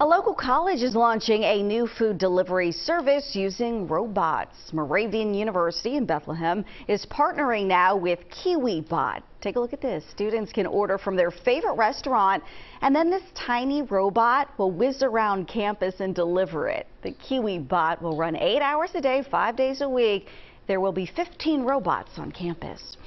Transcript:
A local college is launching a new food delivery service using robots. Moravian University in Bethlehem is partnering now with KiwiBot. Take a look at this. Students can order from their favorite restaurant, and then this tiny robot will whiz around campus and deliver it. The KiwiBot will run eight hours a day, five days a week. There will be 15 robots on campus.